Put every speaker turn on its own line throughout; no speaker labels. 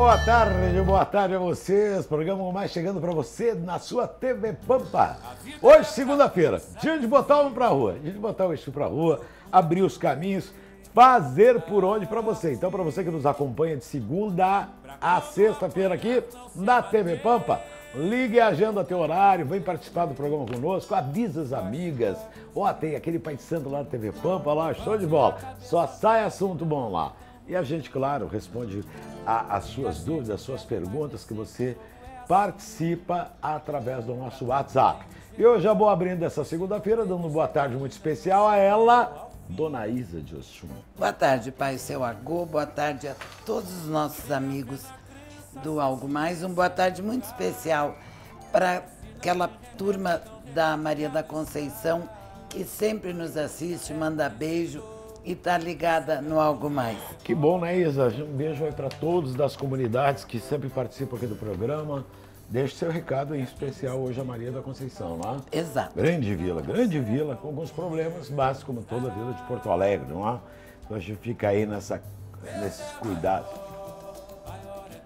Boa tarde, boa tarde a vocês. Programa mais chegando para você na sua TV Pampa. Hoje, segunda-feira, dia de botar um para rua, dia de botar o eixo para rua, abrir os caminhos, fazer por onde para você. Então, para você que nos acompanha de segunda a sexta-feira aqui na TV Pampa, ligue a agenda teu horário, vem participar do programa conosco, avisa as amigas. Ó, tem aquele Pai Santo lá na TV Pampa, lá, show de bola. Só sai assunto bom lá. E a gente, claro, responde as suas dúvidas, as suas perguntas que você participa através do nosso WhatsApp. E eu já vou abrindo essa segunda-feira, dando boa tarde muito especial a ela, Dona Isa de Oxum.
Boa tarde, Pai Seu Agô. Boa tarde a todos os nossos amigos do Algo Mais. Um boa tarde muito especial para aquela turma da Maria da Conceição que sempre nos assiste, manda beijo e tá ligada no Algo Mais.
Que bom, né, Isa? Um beijo aí para todos das comunidades que sempre participam aqui do programa. Deixe seu recado em especial hoje a Maria da Conceição, lá.
Exato.
Grande vila, grande vila, com alguns problemas básicos, como toda a vila de Porto Alegre, não é? Então a gente fica aí nessa, nesses cuidados.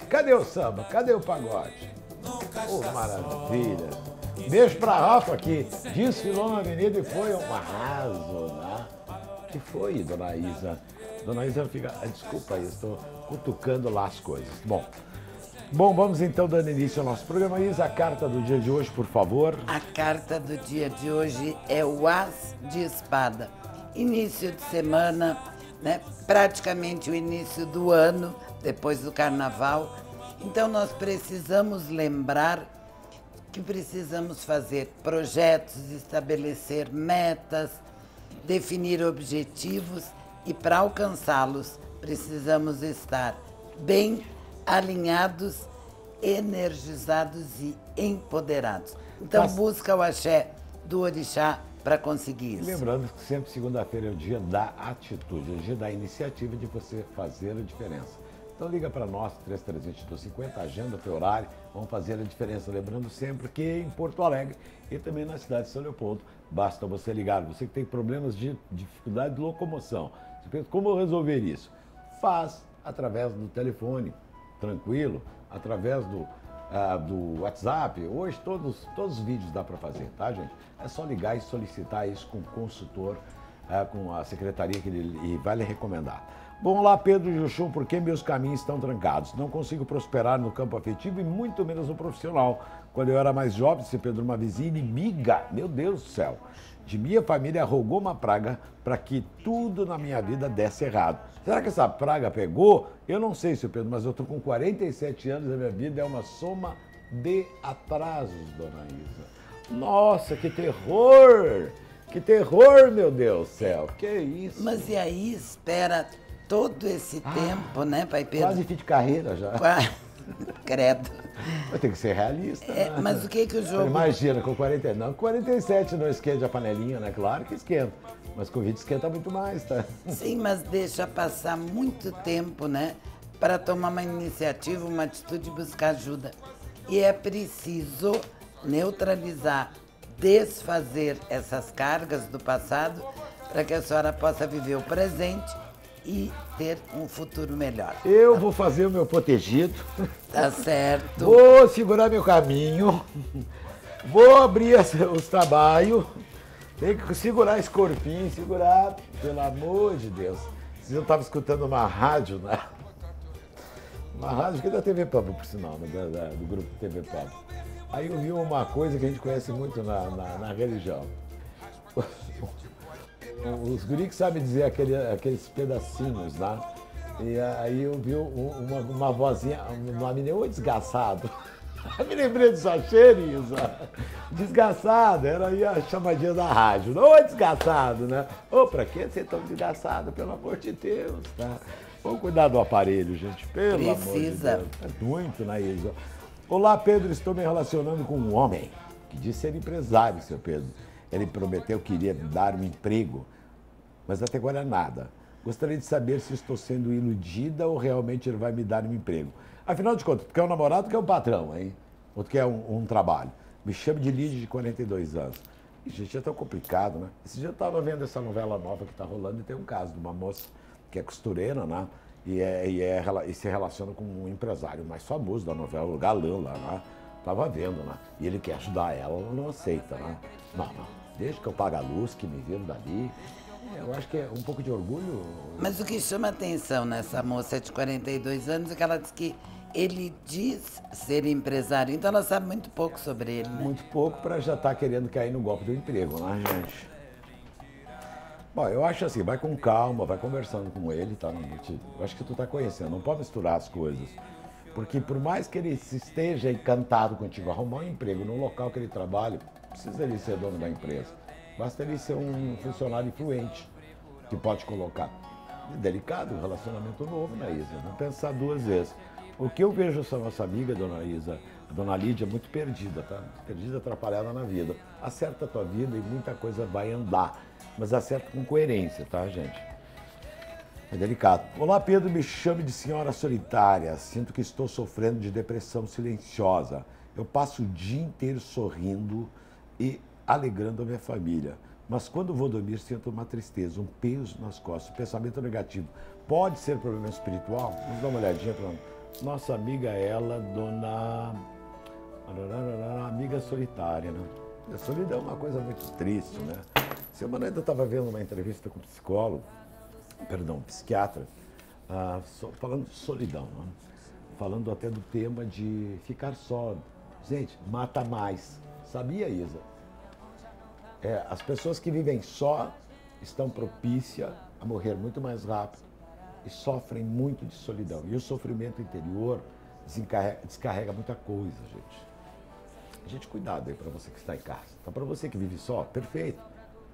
Cadê o samba? Cadê o pagode? Oh, maravilha! Beijo pra Rafa que desfilou na avenida e foi um arraso, né? Que foi, dona Isa? Dona Isa fica. Ah, desculpa aí, estou cutucando lá as coisas. Bom. Bom, vamos então dando início ao nosso programa. Isa, a carta do dia de hoje, por favor.
A carta do dia de hoje é o As de Espada. Início de semana, né? praticamente o início do ano, depois do carnaval. Então nós precisamos lembrar que precisamos fazer projetos, estabelecer metas, definir objetivos e para alcançá-los precisamos estar bem alinhados, energizados e empoderados. Então Mas... busca o axé do orixá para conseguir isso.
Lembrando que sempre segunda-feira é o dia da atitude, é o dia da iniciativa de você fazer a diferença. Então liga para nós, 332250, agenda teu horário, vamos fazer a diferença. Lembrando sempre que em Porto Alegre e também na cidade de São Leopoldo, basta você ligar. Você que tem problemas de dificuldade de locomoção, você pensa como resolver isso? Faz através do telefone, tranquilo, através do, uh, do WhatsApp. Hoje todos, todos os vídeos dá para fazer, tá, gente? É só ligar e solicitar isso com o consultor, uh, com a secretaria que ele vai lhe recomendar. Bom, lá, Pedro Juchum, por que meus caminhos estão trancados? Não consigo prosperar no campo afetivo e muito menos no profissional. Quando eu era mais jovem, se Pedro, uma vizinha inimiga, meu Deus do céu, de minha família rogou uma praga para que tudo na minha vida desse errado. Será que essa praga pegou? Eu não sei, seu Pedro, mas eu estou com 47 anos a minha vida é uma soma de atrasos, dona Isa. Nossa, que terror! Que terror, meu Deus do céu! Que isso?
Mas e aí espera todo esse ah, tempo, né, Pai Pedro?
Quase fim de carreira já.
Credo.
Tem que ser realista.
É,
né?
Mas o que que o jogo.
Imagina, com 49. Não, 47 não esquenta a panelinha, né? Claro que esquenta. Mas com 20 esquenta muito mais, tá?
Sim, mas deixa passar muito tempo, né? Para tomar uma iniciativa, uma atitude e buscar ajuda. E é preciso neutralizar, desfazer essas cargas do passado para que a senhora possa viver o presente e ter um futuro melhor.
Eu vou fazer o meu protegido.
Tá certo.
Vou segurar meu caminho. Vou abrir os trabalhos. Tem que segurar esse corpinho, segurar, pelo amor de Deus. Vocês não estavam escutando uma rádio, né? Uma rádio que é da TV Pampa, por sinal, né? da, da, do grupo TV Pampa. Aí eu vi uma coisa que a gente conhece muito na, na, na religião os guris sabem dizer aquele, aqueles pedacinhos. Né? E aí eu vi uma, uma vozinha, uma menina, ô desgraçado. Me lembrei do Sacheriza. Desgraçado, era aí a chamadinha da rádio. Ô desgraçado, né? Ô, pra que ser tão desgraçado, pelo amor de Deus, tá? Vamos cuidar do aparelho, gente, pelo Precisa. amor de Deus. É muito, né, Isa? Olá, Pedro, estou me relacionando com um homem que disse ser empresário, seu Pedro. Ele prometeu que iria dar um emprego mas até agora nada. Gostaria de saber se estou sendo iludida ou realmente ele vai me dar um emprego. Afinal de contas, tu quer um namorado, quer um patrão, hein? Ou tu quer um, um trabalho. Me chame de Lídia de 42 anos. E, gente, é tão complicado, né? Esse dia eu estava vendo essa novela nova que está rolando e tem um caso de uma moça que é costureira, né? e, é, e, é, e se relaciona com um empresário mais famoso da novela, o Galã lá, né? Tava vendo, né? E ele quer ajudar ela, ela não aceita, né? Não, não, desde que eu pague a luz, que me viram dali. É, eu acho que é um pouco de orgulho.
Mas o que chama atenção nessa moça de 42 anos é que ela diz que ele diz ser empresário, então ela sabe muito pouco sobre ele. Né?
Muito pouco para já estar tá querendo cair no golpe do emprego, né, gente? Bom, eu acho assim, vai com calma, vai conversando com ele, tá? Eu acho que tu tá conhecendo, não pode misturar as coisas. Porque por mais que ele esteja encantado contigo, arrumar um emprego no local que ele trabalha, precisa ele ser dono da empresa. Basta ele ser um funcionário influente, que pode colocar. É delicado, um relacionamento novo, né, Isa? Não pensar duas vezes. O que eu vejo essa nossa amiga, dona Isa, a dona Lídia, muito perdida, tá? Perdida, atrapalhada na vida. Acerta a tua vida e muita coisa vai andar mas acerta com coerência, tá, gente? É delicado. Olá, Pedro, me chame de senhora solitária. Sinto que estou sofrendo de depressão silenciosa. Eu passo o dia inteiro sorrindo e alegrando a minha família. Mas quando vou dormir, sinto uma tristeza, um peso nas costas, pensamento negativo. Pode ser problema espiritual? Vamos dar uma olhadinha para nossa amiga, ela, dona. Amiga solitária, né? A solidão é uma coisa muito triste, né? Semana ainda estava vendo uma entrevista com um psicólogo, perdão, psiquiatra, ah, so, falando de solidão, né? falando até do tema de ficar só. Gente, mata mais. Sabia, Isa? É, as pessoas que vivem só estão propícias a morrer muito mais rápido e sofrem muito de solidão. E o sofrimento interior descarrega muita coisa, gente. Gente, cuidado aí para você que está em casa. Então, para você que vive só, perfeito.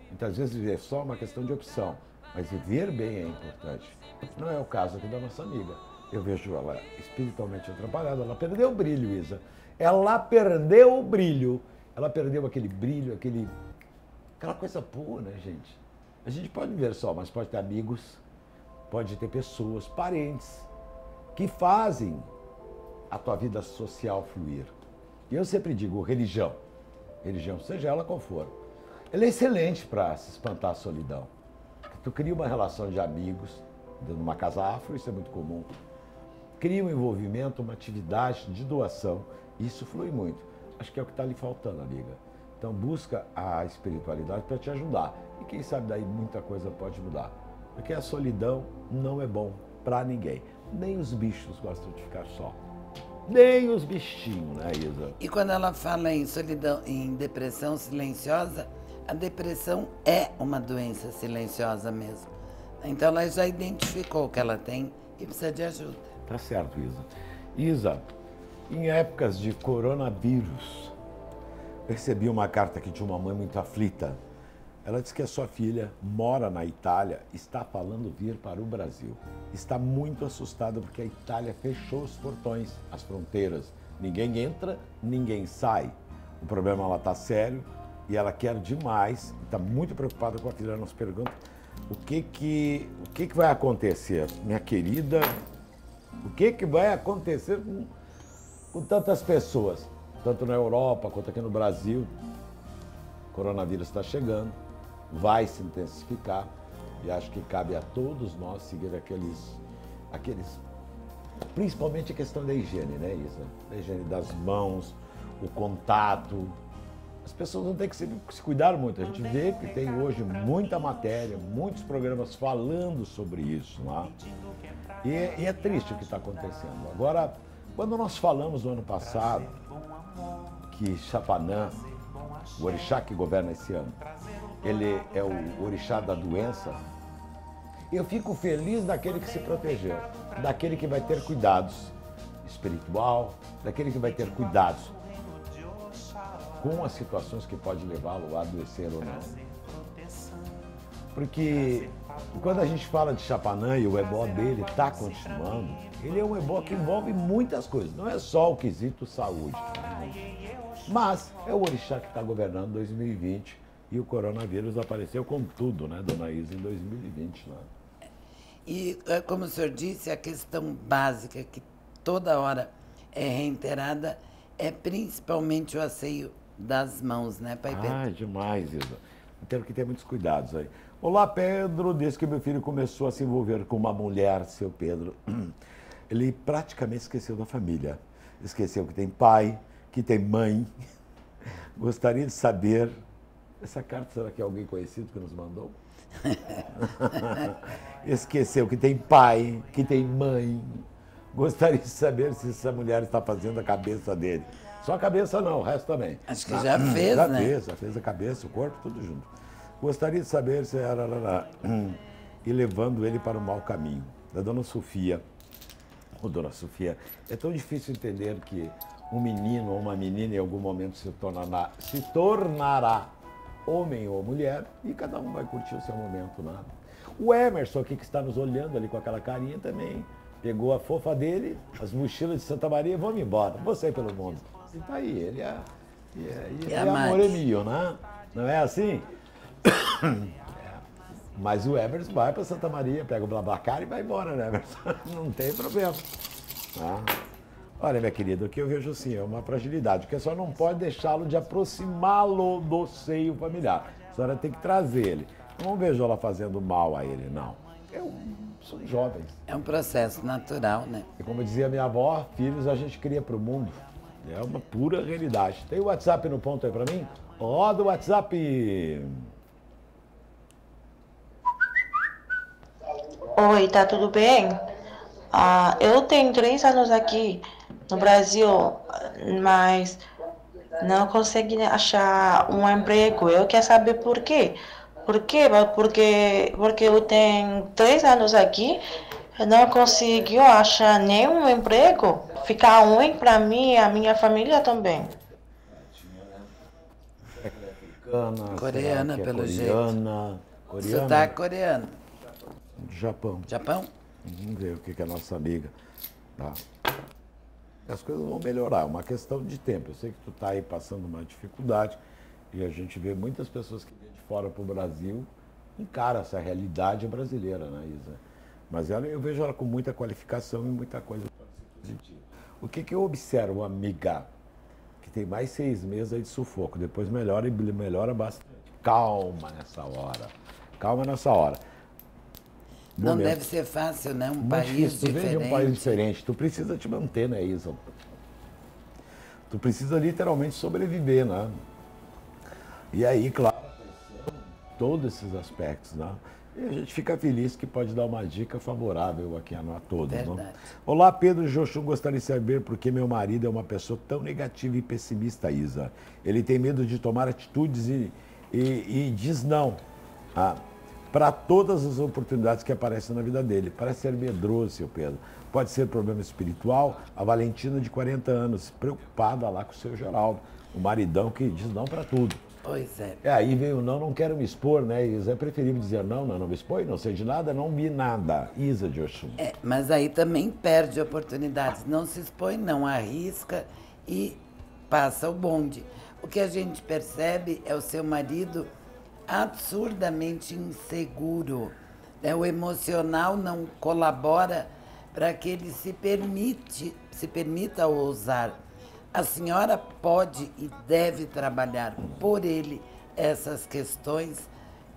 Muitas vezes é só uma questão de opção, mas viver bem é importante. Não é o caso aqui da nossa amiga. Eu vejo ela espiritualmente atrapalhada, ela perdeu o brilho, Isa. Ela perdeu o brilho. Ela perdeu aquele brilho, aquele aquela coisa boa, né, gente? A gente pode viver só, mas pode ter amigos, pode ter pessoas, parentes que fazem a tua vida social fluir. E eu sempre digo religião, religião, seja ela qual for, ele é excelente para se espantar a solidão. Tu cria uma relação de amigos, numa casa afro, isso é muito comum. Cria um envolvimento, uma atividade de doação, isso flui muito. Acho que é o que está lhe faltando, amiga. Então busca a espiritualidade para te ajudar. E quem sabe daí muita coisa pode mudar. Porque a solidão não é bom para ninguém. Nem os bichos gostam de ficar só. Nem os bichinhos, né, Isa?
E quando ela fala em solidão, em depressão silenciosa, a depressão é uma doença silenciosa mesmo. Então ela já identificou que ela tem e precisa de ajuda.
Tá certo, Isa. Isa, em épocas de coronavírus, recebi uma carta aqui de uma mãe muito aflita. Ela disse que a sua filha mora na Itália, está falando vir para o Brasil. Está muito assustada porque a Itália fechou os portões, as fronteiras. Ninguém entra, ninguém sai. O problema lá está sério e ela quer demais, está muito preocupada com a filha, nos pergunta o que que, o que que vai acontecer, minha querida, o que que vai acontecer com, com tantas pessoas, tanto na Europa quanto aqui no Brasil. O coronavírus está chegando, vai se intensificar e acho que cabe a todos nós seguir aqueles, aqueles principalmente a questão da higiene, né, Isa? A higiene das mãos, o contato, as pessoas não têm que se, se cuidar muito. A gente vê que tem hoje muita matéria, muitos programas falando sobre isso. Não é? E, é, e é triste o que está acontecendo. Agora, quando nós falamos no ano passado que Chapanã, o orixá que governa esse ano, ele é o orixá da doença, eu fico feliz daquele que se protegeu, daquele que vai ter cuidados espiritual, daquele que vai ter cuidados com as situações que pode levá-lo a adoecer ou não. Porque quando a gente fala de Chapanã e o ebó dele está continuando, ele é um ebó que envolve muitas coisas, não é só o quesito saúde. Mas é o orixá que está governando 2020 e o coronavírus apareceu com tudo, né, dona Isa, em 2020. Né?
E, é, como o senhor disse, a questão básica que toda hora é reiterada é principalmente o asseio das mãos, né, Pai Pedro?
Ah, demais, Isa. Temos que ter muitos cuidados aí. Olá, Pedro. Desde que meu filho começou a se envolver com uma mulher, seu Pedro, ele praticamente esqueceu da família. Esqueceu que tem pai, que tem mãe. Gostaria de saber. Essa carta será que é alguém conhecido que nos mandou? Esqueceu que tem pai, que tem mãe. Gostaria de saber se essa mulher está fazendo a cabeça dele. Só a cabeça não, o resto também.
Acho que já fez,
já
né?
Já fez, já fez a cabeça, o corpo, tudo junto. Gostaria de saber se era e levando ele para o mau caminho. Da dona Sofia. Ô, dona Sofia, é tão difícil entender que um menino ou uma menina em algum momento se tornará, se tornará homem ou mulher e cada um vai curtir o seu momento, né? O Emerson aqui que está nos olhando ali com aquela carinha também pegou a fofa dele, as mochilas de Santa Maria e vamos embora. Vou sair pelo mundo. E tá aí, ele é, ele é, é amor é mio, né? Não é assim? Mas o Emerson vai para Santa Maria, pega o Blabacar e vai embora, né, Emerson? Não tem problema. Ah. Olha, minha querida, o que eu vejo assim é uma fragilidade, que a senhora não pode deixá-lo de aproximá-lo do seio familiar. A senhora tem que trazer ele. Eu não vejo ela fazendo mal a ele, não. Um, são jovens.
É um processo natural, né?
E como dizia minha avó, filhos a gente cria para o mundo. É uma pura realidade. Tem o WhatsApp no ponto aí para mim? Roda o WhatsApp.
Oi, tá tudo bem? Ah, eu tenho três anos aqui no Brasil, mas não consegui achar um emprego. Eu quero saber por quê. Por quê? Porque, porque eu tenho três anos aqui, não conseguiu achar nenhum emprego. Ficar ruim para mim e a minha família também.
Coreana, coreana
é
pelo
coreana,
jeito.
Coreana.
Sotaque coreano.
Japão.
Japão?
Vamos ver o que, que a nossa amiga. Tá. As coisas vão melhorar, é uma questão de tempo. Eu sei que tu está aí passando uma dificuldade e a gente vê muitas pessoas que vêm de fora para o Brasil encaram essa realidade brasileira, né, Isa? Mas ela, eu vejo ela com muita qualificação e muita coisa positiva. O que, que eu observo, amiga? Que tem mais seis meses aí de sufoco, depois melhora e melhora bastante. Calma nessa hora. Calma nessa hora.
Não Momento. deve ser fácil, né? Um
Mas
país
tu
diferente.
vem de um país diferente, tu precisa te manter, né, Isa? Tu precisa literalmente sobreviver, né? E aí, claro, todos esses aspectos, né? E a gente fica feliz que pode dar uma dica favorável aqui a nós todos. Não? Olá, Pedro Joshua. Gostaria de saber por que meu marido é uma pessoa tão negativa e pessimista, Isa. Ele tem medo de tomar atitudes e, e, e diz não ah, para todas as oportunidades que aparecem na vida dele. Parece ser medroso, seu Pedro. Pode ser problema espiritual. A Valentina, de 40 anos, preocupada lá com o seu Geraldo, o maridão que diz não para tudo.
Pois é.
É, aí veio não, não quero me expor, né, Isa? É preferível dizer não, não, não me expõe, não sei de nada, não vi nada. Isa de Oxum.
É, mas aí também perde oportunidades. Não se expõe, não arrisca e passa o bonde. O que a gente percebe é o seu marido absurdamente inseguro. Né? O emocional não colabora para que ele se permite, se permita ousar. A senhora pode e deve trabalhar por ele essas questões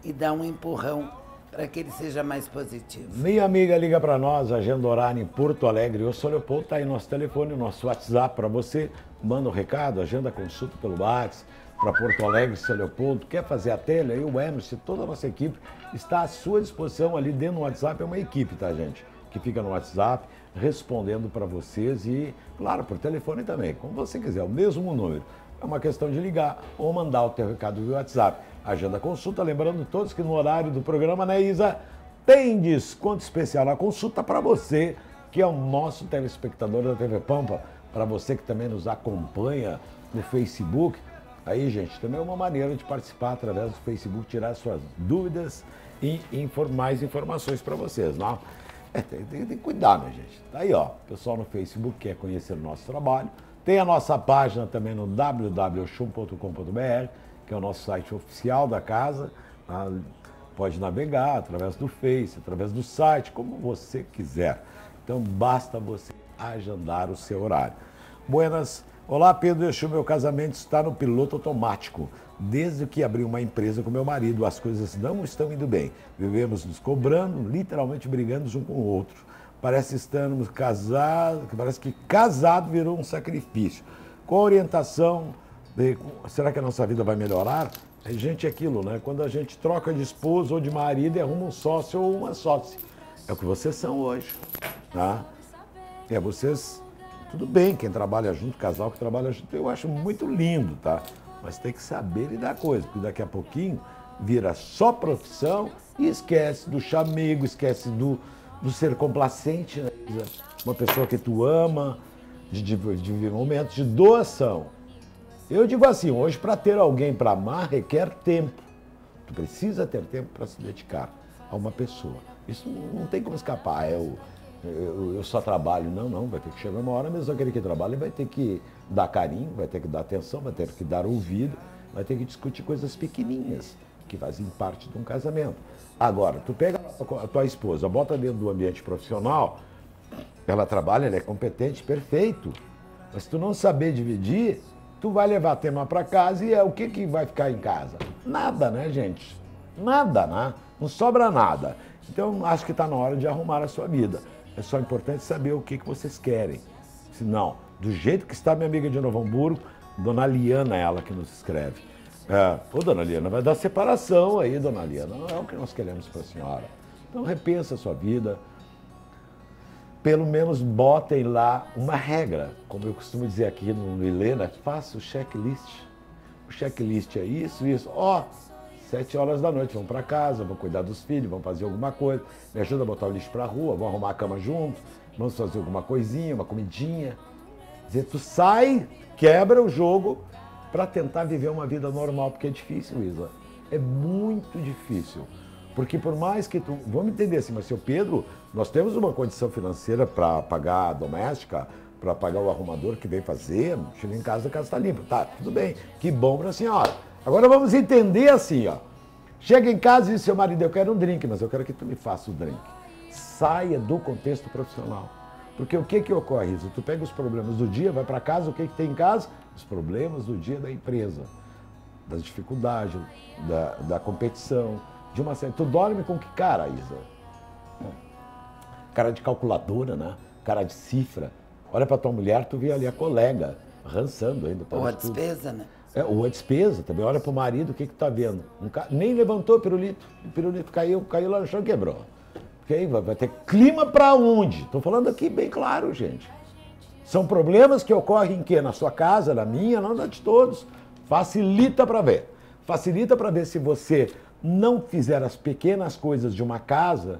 e dar um empurrão para que ele seja mais positivo.
Minha amiga liga para nós, agenda horária em Porto Alegre. O Leopoldo está aí nosso telefone, nosso WhatsApp para você. Manda o um recado, agenda consulta pelo WhatsApp para Porto Alegre, São Leopoldo. Quer fazer a tela? Aí o Emerson, toda a nossa equipe está à sua disposição ali dentro do WhatsApp. É uma equipe, tá, gente? Que fica no WhatsApp respondendo para vocês e, claro, por telefone também, como você quiser, o mesmo número. É uma questão de ligar ou mandar o teu recado via WhatsApp. Agenda consulta, lembrando todos que no horário do programa, né, Isa, tem desconto especial na consulta para você, que é o nosso telespectador da TV Pampa, para você que também nos acompanha no Facebook. Aí, gente, também é uma maneira de participar através do Facebook, tirar suas dúvidas e mais informações para vocês, não? É, tem, tem, que cuidar, minha gente. Tá aí, ó. O pessoal no Facebook quer conhecer o nosso trabalho. Tem a nossa página também no www.chum.com.br, que é o nosso site oficial da casa. Tá? Pode navegar através do Face, através do site, como você quiser. Então basta você agendar o seu horário. Buenas, Olá, Pedro Exu, meu casamento está no piloto automático. Desde que abri uma empresa com meu marido, as coisas não estão indo bem. Vivemos nos cobrando, literalmente brigando um com o outro. Parece estamos casados, parece que casado virou um sacrifício. Com orientação, de, será que a nossa vida vai melhorar? A gente é aquilo, né? Quando a gente troca de esposo ou de marido e arruma um sócio ou uma sócia. É o que vocês são hoje, tá? É, vocês, tudo bem, quem trabalha junto, casal que trabalha junto, eu acho muito lindo, tá? Mas tem que saber lidar com coisa, porque daqui a pouquinho vira só profissão e esquece do chamego, esquece do, do ser complacente, né? uma pessoa que tu ama, de, de, de momentos de doação. Eu digo assim, hoje para ter alguém para amar requer tempo. Tu precisa ter tempo para se dedicar a uma pessoa. Isso não tem como escapar. Eu, eu, eu, só trabalho. Não, não. Vai ter que chegar uma hora mesmo aquele que trabalha vai ter que dar carinho, vai ter que dar atenção, vai ter que dar ouvido, vai ter que discutir coisas pequenininhas que fazem parte de um casamento. Agora, tu pega a tua esposa, bota dentro do ambiente profissional, ela trabalha, ela é competente, perfeito. Mas se tu não saber dividir, tu vai levar tema para casa e é o que, que vai ficar em casa? Nada, né, gente? Nada, né? Não sobra nada. Então, acho que está na hora de arrumar a sua vida. É só importante saber o que, que vocês querem. Se não, do jeito que está minha amiga de Novo Hamburgo, Dona Liana, ela que nos escreve. É, Ô, Dona Liana, vai dar separação aí, Dona Liana. Não é o que nós queremos para a senhora. Então, repensa a sua vida, pelo menos botem lá uma regra, como eu costumo dizer aqui no Helena, faça o checklist. O checklist é isso, isso. Ó, oh, sete horas da noite, vão para casa, vão cuidar dos filhos, vão fazer alguma coisa, me ajuda a botar o lixo para rua, vão arrumar a cama junto, vamos fazer alguma coisinha, uma comidinha. Quer dizer, tu sai, quebra o jogo para tentar viver uma vida normal, porque é difícil, Isa. É muito difícil. Porque por mais que tu. Vamos entender assim, mas seu Pedro, nós temos uma condição financeira para pagar a doméstica, para pagar o arrumador que vem fazer, chega em casa, a casa está limpa. Tá, tudo bem. Que bom para a senhora. Agora vamos entender assim, ó. Chega em casa e diz, seu marido, eu quero um drink, mas eu quero que tu me faça o drink. Saia do contexto profissional. Porque o que que ocorre, Isa? Tu pega os problemas do dia, vai para casa, o que que tem em casa? Os problemas do dia da empresa, das dificuldades, da, da competição, de uma série. Tu dorme com que cara, Isa? Cara de calculadora, né? Cara de cifra. Olha para tua mulher, tu vê ali a colega rançando ainda.
Ou a despesa, né?
É, ou a despesa também. Olha para o marido, o que que tá vendo? Um ca... Nem levantou o pirulito. O pirulito caiu, caiu lá no chão e quebrou. Porque aí vai ter clima para onde? Estou falando aqui bem claro, gente. São problemas que ocorrem em quê? Na sua casa, na minha, na de todos. Facilita para ver. Facilita para ver se você não fizer as pequenas coisas de uma casa,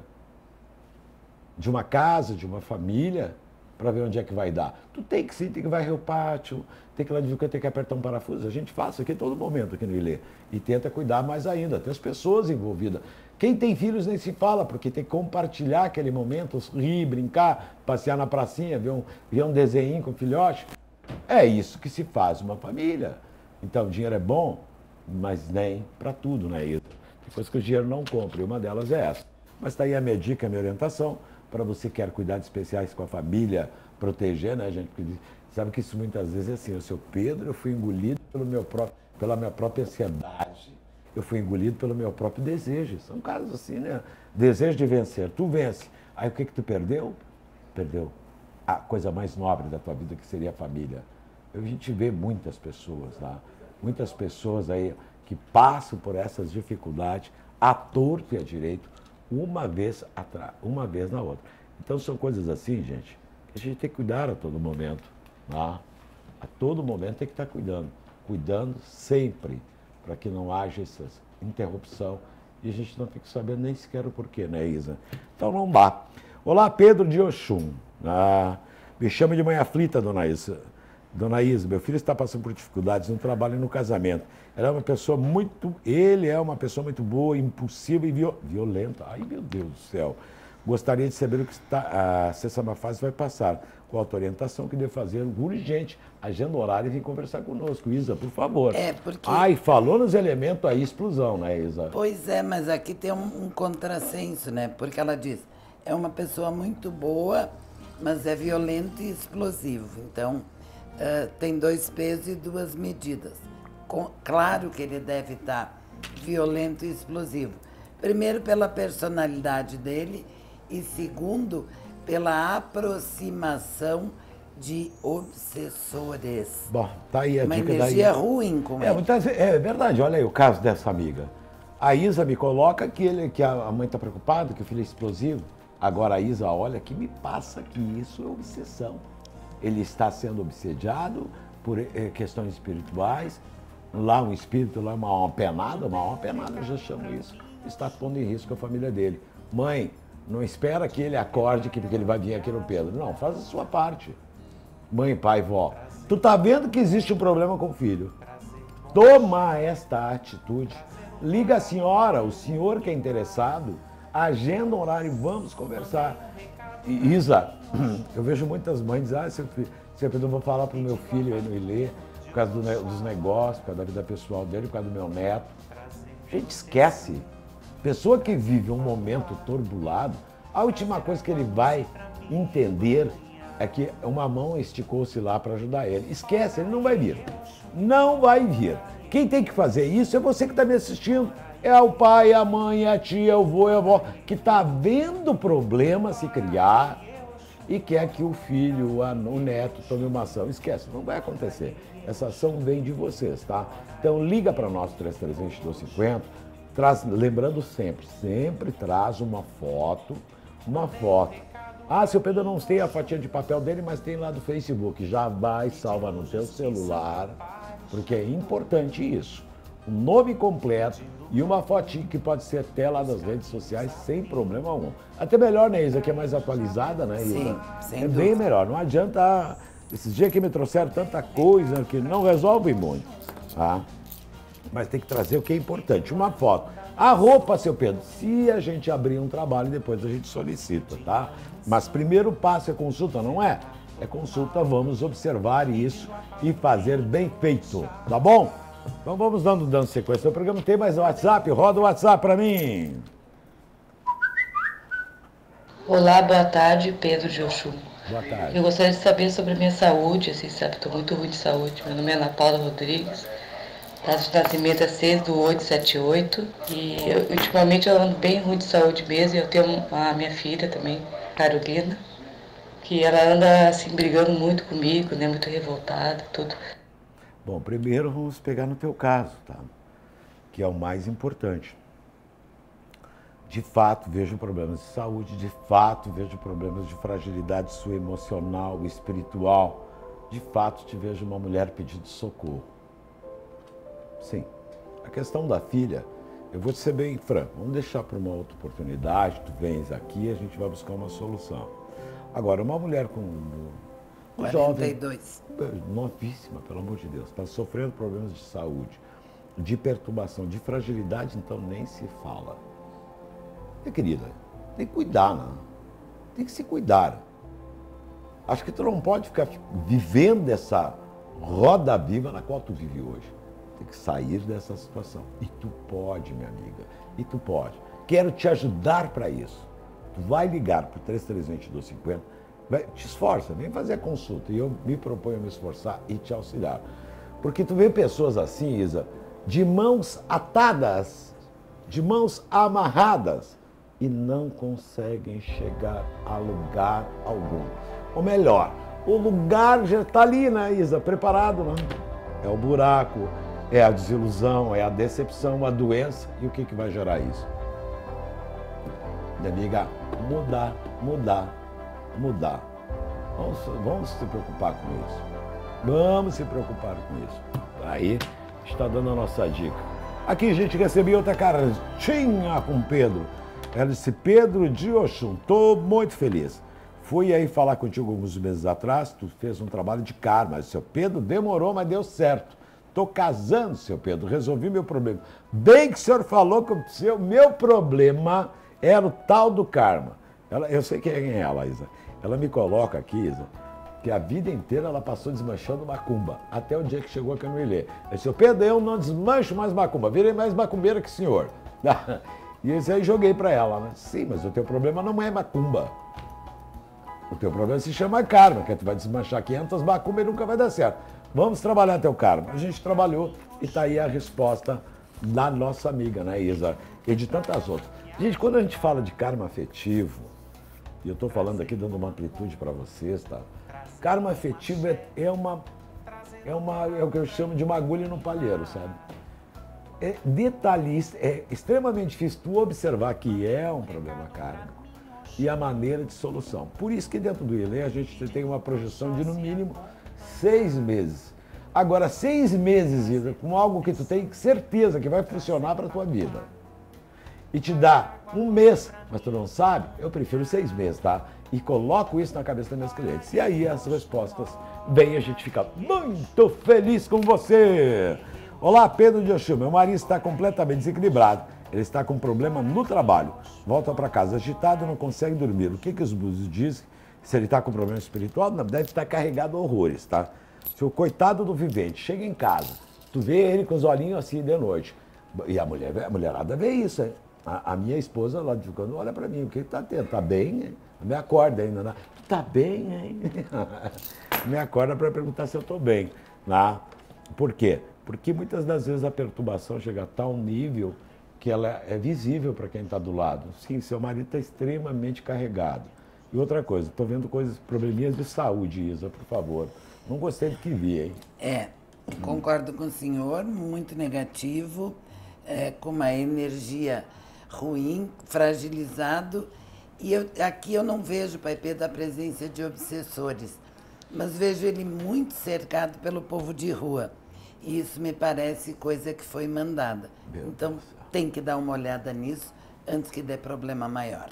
de uma casa, de uma família, para ver onde é que vai dar. Tu tem que sim, tem que varrer o pátio, tem que lá de tem que apertar um parafuso. A gente faz isso aqui todo momento aqui no Ilê. E tenta cuidar mais ainda. Tem as pessoas envolvidas. Quem tem filhos nem se fala, porque tem que compartilhar aquele momento, rir, brincar, passear na pracinha, ver um, ver um desenho com o filhote. É isso que se faz uma família. Então, dinheiro é bom, mas nem para tudo, não é isso? coisas que o dinheiro não compra, e uma delas é essa. Mas está aí a minha dica, a minha orientação, para você que quer cuidados especiais com a família, proteger, né, gente? Porque sabe que isso muitas vezes é assim, o seu Pedro, eu fui engolido pelo meu próprio, pela minha própria ansiedade, eu fui engolido pelo meu próprio desejo. São casos assim, né? Desejo de vencer. Tu vence. Aí o que que tu perdeu? Perdeu a coisa mais nobre da tua vida, que seria a família. A gente vê muitas pessoas lá, muitas pessoas aí que passam por essas dificuldades a torto e a direito, uma vez atrás, uma vez na outra. Então são coisas assim, gente, que a gente tem que cuidar a todo momento. Tá? A todo momento tem que estar cuidando. Cuidando sempre, para que não haja essa interrupção e a gente não fique sabendo nem sequer o porquê, né, Isa? Então não dá. Olá, Pedro de Oxum. Ah, me chama de mãe aflita, dona Isa. Dona Isa, meu filho está passando por dificuldades no trabalho e no casamento. Ela é uma pessoa muito. Ele é uma pessoa muito boa, impulsiva e violenta. Ai, meu Deus do céu. Gostaria de saber o que está, se essa fase vai passar. Qual a orientação que devo fazer urgente? Agenda horário e vir conversar conosco. Isa, por favor.
É, porque.
Ai, falou nos elementos aí, explosão, né, Isa?
Pois é, mas aqui tem um, um contrassenso, né? Porque ela diz: é uma pessoa muito boa, mas é violento e explosivo. Então uh, tem dois pesos e duas medidas. Com, claro que ele deve estar violento e explosivo. Primeiro, pela personalidade dele, e segundo, pela aproximação de obsessores.
Bom, tá aí a
Uma
dica
energia
daí.
ruim com
É,
ele.
muitas é verdade, olha aí o caso dessa amiga. A Isa me coloca que, ele, que a mãe está preocupada, que o filho é explosivo. Agora a Isa olha que me passa que isso é obsessão. Ele está sendo obsediado por eh, questões espirituais. Lá um espírito, lá uma alma penada, uma alma penada, eu já chamo isso. Está pondo em risco a família dele. Mãe, não espera que ele acorde que, porque ele vai vir aqui no Pedro. Não, faz a sua parte. Mãe, pai, vó. Tu tá vendo que existe um problema com o filho. Toma esta atitude. Liga a senhora, o senhor que é interessado, agenda um horário e vamos conversar. Isa, eu vejo muitas mães dizem, ah, seu filho, eu vou falar pro meu filho no Ilê, por causa do dos negócios, por causa da vida pessoal dele, por causa do meu neto. Gente, esquece. Pessoa que vive um momento turbulado, a última coisa que ele vai entender é que uma mão esticou-se lá para ajudar ele. Esquece, ele não vai vir. Não vai vir. Quem tem que fazer isso é você que está me assistindo. É o pai, a mãe, a tia, o vô e a avó, que está vendo o problema se criar e quer que o filho, o neto tome uma ação. Esquece, não vai acontecer. Essa ação vem de vocês, tá? Então liga para nós 332250, traz, lembrando sempre, sempre traz uma foto, uma foto. Ah, seu Pedro não tem a fatia de papel dele, mas tem lá do Facebook. Já vai, salva no seu celular, porque é importante isso. O nome completo e uma fotinho que pode ser até lá das redes sociais sem problema algum. Até melhor, né, Isa, que é mais atualizada, né, Isa?
Sim, sem
é
dúvida.
bem melhor. Não adianta. Esses dias que me trouxeram tanta coisa que não resolve muito. Tá? Mas tem que trazer o que é importante. Uma foto. A roupa, seu Pedro, se a gente abrir um trabalho, depois a gente solicita, tá? Mas primeiro passo é consulta, não é? É consulta, vamos observar isso e fazer bem feito, tá bom? Então vamos dando, dando sequência. O programa tem mais WhatsApp, roda o WhatsApp pra mim.
Olá, boa tarde, Pedro de Oxum.
Boa tarde.
Eu gostaria de saber sobre a minha saúde, assim, sabe? Estou muito ruim de saúde. Meu nome é Ana Paula Rodrigues. Data de nascimento é 6 do 878. E eu, ultimamente eu ando bem ruim de saúde mesmo. Eu tenho a minha filha também, Carolina, que ela anda assim brigando muito comigo, né? Muito revoltada, tudo.
Bom, primeiro vamos pegar no teu caso, tá? Que é o mais importante. De fato, vejo problemas de saúde, de fato, vejo problemas de fragilidade sua emocional, espiritual. De fato, te vejo uma mulher pedindo socorro. Sim. A questão da filha, eu vou ser bem franco, vamos deixar para uma outra oportunidade, tu vens aqui a gente vai buscar uma solução. Agora, uma mulher com um jovem,
42.
novíssima, pelo amor de Deus, está sofrendo problemas de saúde, de perturbação, de fragilidade, então nem se fala. E, querida, tem que cuidar, né? Tem que se cuidar. Acho que tu não pode ficar vivendo essa roda viva na qual tu vive hoje. Tem que sair dessa situação. E tu pode, minha amiga. E tu pode. Quero te ajudar para isso. Tu vai ligar para o 332250, vai, te esforça, vem fazer a consulta. E eu me proponho a me esforçar e te auxiliar. Porque tu vê pessoas assim, Isa, de mãos atadas, de mãos amarradas, e não conseguem chegar a lugar algum. Ou melhor, o lugar já está ali, né, Isa? Preparado, né? É o buraco, é a desilusão, é a decepção, a doença. E o que, que vai gerar isso? Minha amiga, mudar, mudar, mudar. Vamos, vamos se preocupar com isso. Vamos se preocupar com isso. Aí está dando a nossa dica. Aqui, gente, recebi outra cartinha com Pedro. Ela disse, Pedro de Oxum, estou muito feliz. Fui aí falar contigo alguns meses atrás, tu fez um trabalho de karma. Seu Pedro demorou, mas deu certo. Estou casando, seu Pedro, resolvi meu problema. Bem que o senhor falou que o seu, meu problema era o tal do karma. Ela, eu sei quem é ela, Isa. Ela me coloca aqui, Isa, que a vida inteira ela passou desmanchando macumba, até o dia que chegou a Canuilê. Ela disse, "Ô, Pedro, eu não desmancho mais macumba, virei mais macumbeira que o senhor. E isso aí joguei para ela, né? Sim, mas o teu problema não é macumba. O teu problema se chama karma, que tu vai desmanchar 500 bacumas e nunca vai dar certo. Vamos trabalhar teu karma. A gente trabalhou e está aí a resposta da nossa amiga, né, Isa? E de tantas outras. Gente, quando a gente fala de karma afetivo, e eu estou falando aqui dando uma amplitude para vocês, tá? Karma afetivo é, é, uma, é, uma, é o que eu chamo de uma agulha no palheiro, sabe? É detalhista, é extremamente difícil tu observar que é um problema kármico e a maneira de solução. Por isso que dentro do ILE a gente tem uma projeção de no mínimo seis meses. Agora, seis meses, Isa, com algo que tu tem certeza que vai funcionar para a tua vida e te dá um mês, mas tu não sabe, eu prefiro seis meses, tá? E coloco isso na cabeça dos meus clientes. E aí as respostas vêm a gente fica muito feliz com você. Olá, Pedro de Oxum. Meu marido está completamente desequilibrado. Ele está com problema no trabalho. Volta para casa agitado, não consegue dormir. O que, que os búzios dizem? Se ele está com problema espiritual, deve estar carregado horrores, tá? Se o coitado do vivente chega em casa, tu vê ele com os olhinhos assim de noite. E a mulher, a mulherada vê isso? A, a, minha esposa lá de quando olha para mim, o que tá tendo? Tá bem? Me acorda ainda, né? Tu tá bem, hein? Me acorda para perguntar se eu tô bem. Né? Por quê? Porque muitas das vezes a perturbação chega a tal nível que ela é visível para quem está do lado. Sim, seu marido está extremamente carregado. E outra coisa, estou vendo coisas, probleminhas de saúde, Isa, por favor. Não gostei do que vi, hein?
É, concordo com o senhor, muito negativo, é, com uma energia ruim, fragilizado. E eu, aqui eu não vejo, Pai Pedro, a presença de obsessores, mas vejo ele muito cercado pelo povo de rua. E isso me parece coisa que foi mandada. Meu então, Deus. tem que dar uma olhada nisso antes que dê problema maior.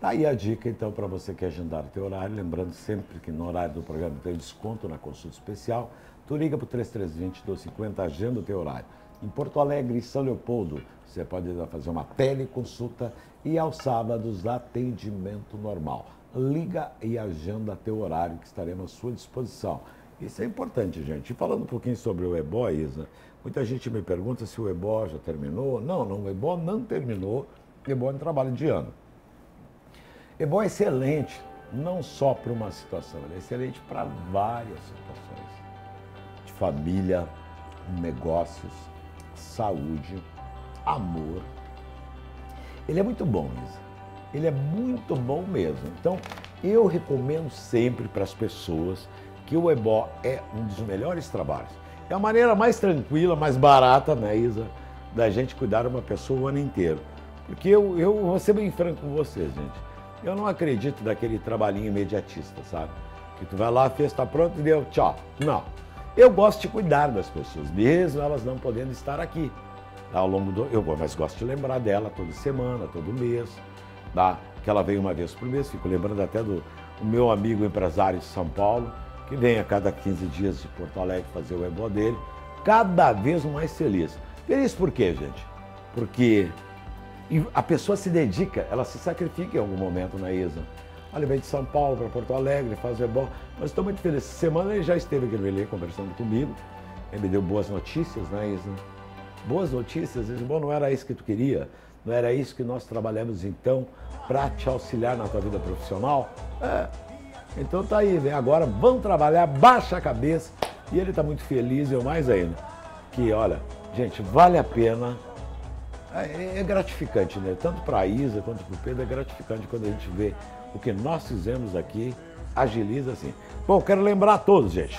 Tá aí a dica, então, para você que agendar o teu horário. Lembrando sempre que no horário do programa tem desconto na consulta especial. Tu liga para o 3320 250, agenda o teu horário. Em Porto Alegre e São Leopoldo, você pode fazer uma teleconsulta e aos sábados atendimento normal. Liga e agenda teu horário que estaremos à sua disposição. Isso é importante, gente. E falando um pouquinho sobre o EBO, Isa, muita gente me pergunta se o EBO já terminou. Não, não, o EBO não terminou. O EBO é um trabalho de ano. EBO é excelente, não só para uma situação, ele é excelente para várias situações. De família, negócios, saúde, amor. Ele é muito bom, Isa. Ele é muito bom mesmo. Então, eu recomendo sempre para as pessoas que o Ebó é um dos melhores trabalhos. É a maneira mais tranquila, mais barata, né, Isa, da gente cuidar uma pessoa o ano inteiro. Porque eu, eu vou ser bem franco com vocês, gente. Eu não acredito daquele trabalhinho imediatista, sabe? Que tu vai lá, fez, tá pronto e deu, tchau. Não. Eu gosto de cuidar das pessoas, mesmo elas não podendo estar aqui ao longo do. Eu mas gosto de lembrar dela toda semana, todo mês, tá? que ela vem uma vez por mês. Fico lembrando até do meu amigo empresário de São Paulo, que vem a cada 15 dias de Porto Alegre fazer o ebó dele, cada vez mais feliz. Feliz por quê, gente? Porque a pessoa se dedica, ela se sacrifica em algum momento na ISA. Ele vem de São Paulo para Porto Alegre, faz o ebó. Mas estou muito feliz. Essa semana ele já esteve aqui no Belém conversando comigo. Ele me deu boas notícias, né, Isa? boas notícias, diz, bom, não era isso que tu queria, não era isso que nós trabalhamos então para te auxiliar na tua vida profissional? É. Então tá aí, vem agora, vamos trabalhar, baixa a cabeça. E ele está muito feliz, eu mais ainda. Que, olha, gente, vale a pena. É, é gratificante, né? Tanto para a Isa quanto para o Pedro, é gratificante quando a gente vê o que nós fizemos aqui, agiliza assim. Bom, quero lembrar a todos, gente.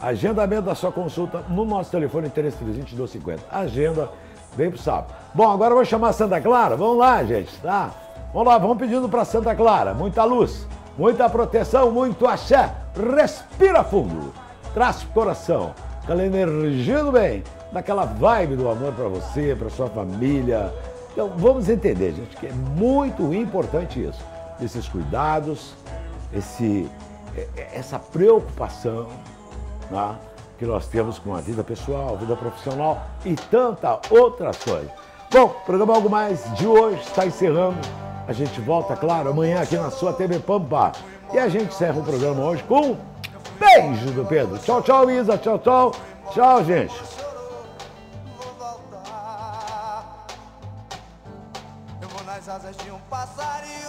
Agendamento da sua consulta no nosso telefone 3320 1250. Agenda, vem pro sábado. Bom, agora eu vou chamar Santa Clara. Vamos lá, gente, tá? Vamos lá, vamos pedindo para Santa Clara. Muita luz, muita proteção, muito axé. Respira fundo. Traz coração. Aquela energia do bem, daquela vibe do amor para você, para sua família. Então, vamos entender, gente, que é muito importante isso. Esses cuidados, esse, é, é, essa preocupação né, que nós temos com a vida pessoal, vida profissional e tanta outras coisas. Bom, programa Algo Mais de hoje está encerrando. A gente volta, claro, amanhã aqui na sua TV Pampa. E a gente encerra o programa hoje com um beijo do Pedro. Tchau, tchau, Isa. Tchau, tchau. Tchau, gente. Asas de um passarinho,